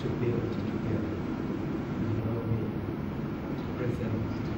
to build together. You know, to present.